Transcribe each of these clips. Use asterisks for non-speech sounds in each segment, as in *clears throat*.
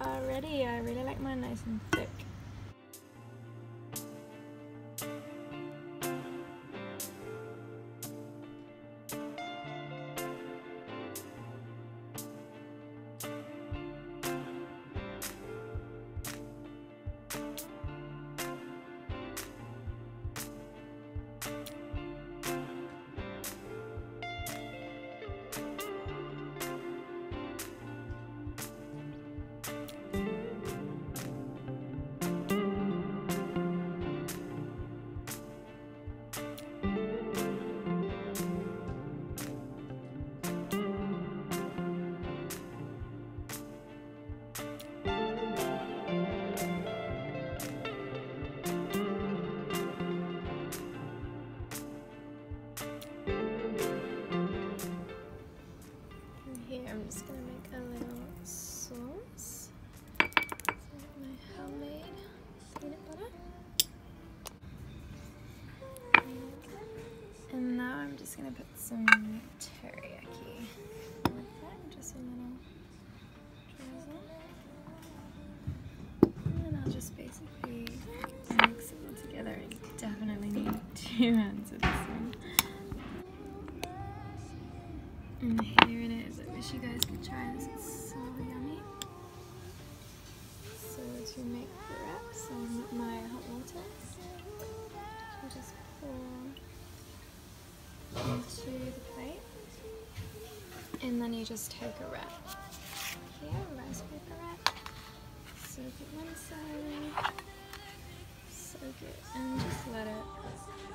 Already. Uh, I really like mine nice and thick. Just gonna make a little sauce. My homemade peanut butter. And now I'm just gonna put some teriyaki just a little drizzle. And I'll just basically mix it all together. I definitely need two hands of this one. And here wish you guys could try this. It's so yummy. So to make the wrap, some my hot water. I just pour into the plate. And then you just take a wrap. Here, rice paper wrap. Soak it one side. Soak it and just let it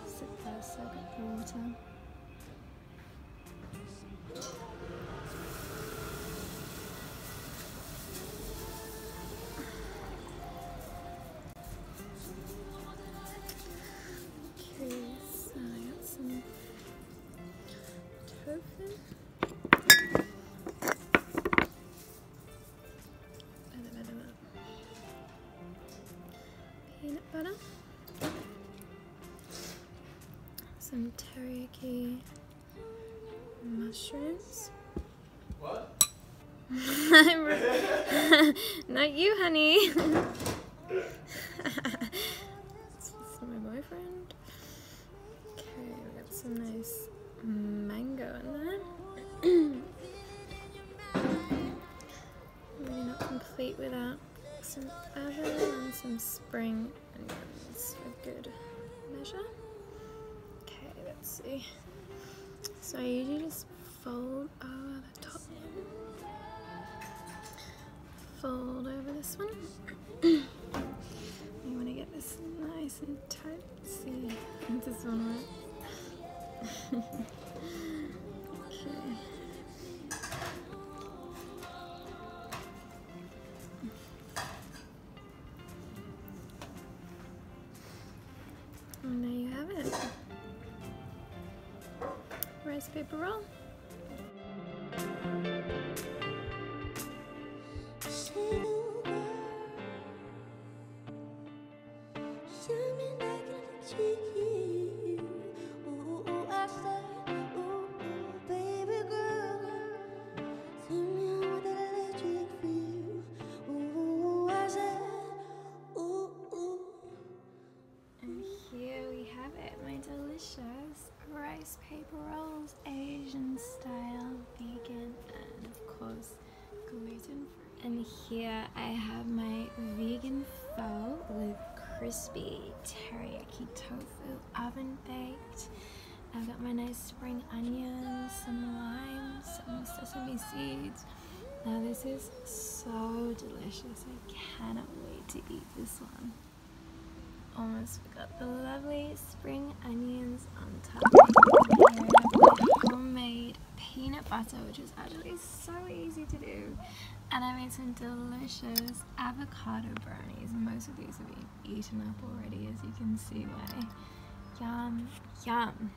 sit there, soak up the water. Butter. Some teriyaki mushrooms. What? *laughs* Not you, honey. *laughs* this is my boyfriend. Okay, we got some nice mango in there. *clears throat* really not complete without some avocado and some spring onions for good measure. Okay, let's see. So I usually just fold over the top fold over this one. you want to get this nice and tight. Let's see this one works. *laughs* okay. Rice paper roll. And delicious rice paper rolls, Asian style, vegan, and of course gluten free. And here I have my vegan pho with crispy teriyaki tofu, oven baked. I've got my nice spring onions, some lime, some sesame seeds. Now this is so delicious. I cannot wait to eat this one almost forgot the lovely spring onions on top. Here I have my homemade peanut butter, which is actually so easy to do. And I made some delicious avocado brownies. Most of these have been eaten up already, as you can see why. Yum, yum.